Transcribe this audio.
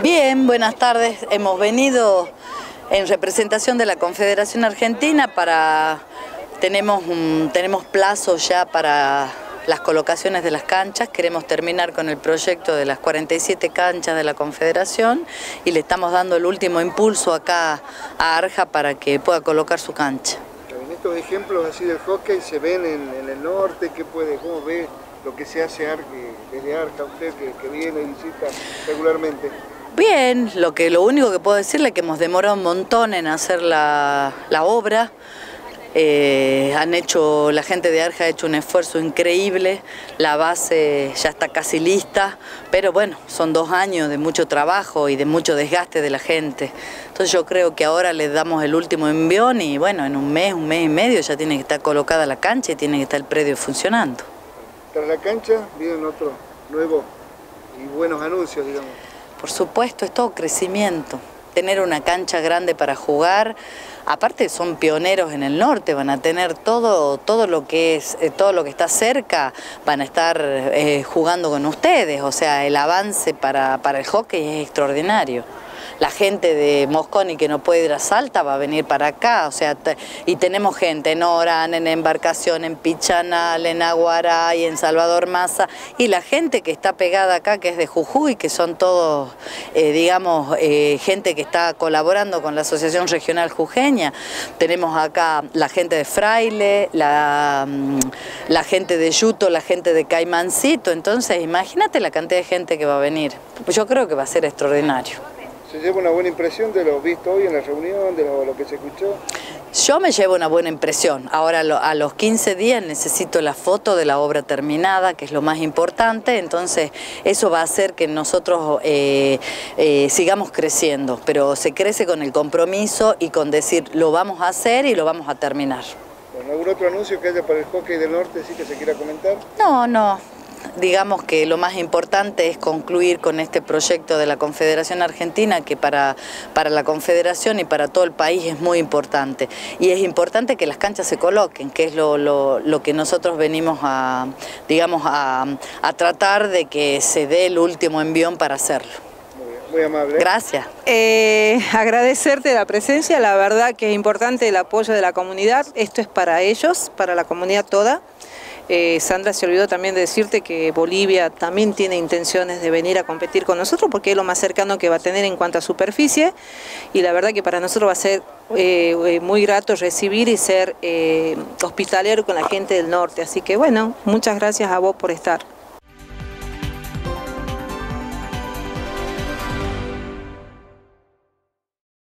Bien, buenas tardes. Hemos venido en representación de la Confederación Argentina para... Tenemos, tenemos plazo ya para las colocaciones de las canchas, queremos terminar con el proyecto de las 47 canchas de la Confederación y le estamos dando el último impulso acá a Arja para que pueda colocar su cancha. Estos ejemplos así del hockey se ven en, el norte, ¿qué puede, ¿cómo ve lo que se hace desde Arja usted que, viene y visita regularmente? Bien, lo, que, lo único que puedo decirle es que hemos demorado un montón en hacer la, la obra, eh, han hecho, la gente de Arja ha hecho un esfuerzo increíble, la base ya está casi lista, pero bueno, son dos años de mucho trabajo y de mucho desgaste de la gente. Entonces yo creo que ahora les damos el último envión y bueno, en un mes, un mes y medio ya tiene que estar colocada la cancha y tiene que estar el predio funcionando. Tras la cancha vienen otros nuevos y buenos anuncios, digamos. Por supuesto, es todo crecimiento tener una cancha grande para jugar. Aparte son pioneros en el norte, van a tener todo, todo lo que es, eh, todo lo que está cerca, van a estar eh, jugando con ustedes. O sea, el avance para, para el hockey es extraordinario la gente de Mosconi que no puede ir a Salta va a venir para acá, o sea, y tenemos gente en Orán, en Embarcación, en Pichanal, en Aguaray, en Salvador Maza, y la gente que está pegada acá, que es de Jujuy, que son todos, eh, digamos, eh, gente que está colaborando con la Asociación Regional Jujeña. Tenemos acá la gente de Fraile, la, mm, la gente de Yuto, la gente de Caimancito, entonces imagínate la cantidad de gente que va a venir. Yo creo que va a ser extraordinario. ¿Se lleva una buena impresión de lo visto hoy en la reunión, de lo, que se escuchó? Yo me llevo una buena impresión. Ahora a los 15 días necesito la foto de la obra terminada, que es lo más importante, entonces eso va a hacer que nosotros eh, eh, sigamos creciendo, pero se crece con el compromiso y con decir lo vamos a hacer y lo vamos a terminar. ¿Algún otro anuncio que haya para el hockey del norte sí que se quiera comentar? No, no, digamos que lo más importante es concluir con este proyecto de la Confederación Argentina, que para, para la Confederación y para todo el país es muy importante. Y es importante que las canchas se coloquen, que es lo, lo, que nosotros venimos a, digamos, a, tratar de que se dé el último envión para hacerlo. Muy amable. Gracias. Eh, agradecerte la presencia, la verdad que es importante el apoyo de la comunidad, esto es para ellos, para la comunidad toda. Eh, Sandra se olvidó también de decirte que Bolivia también tiene intenciones de venir a competir con nosotros porque es lo más cercano que va a tener en cuanto a superficie y la verdad que para nosotros va a ser eh, eh, muy grato recibir y ser hospitalero con la gente del norte. Así que bueno, muchas gracias a vos por estar.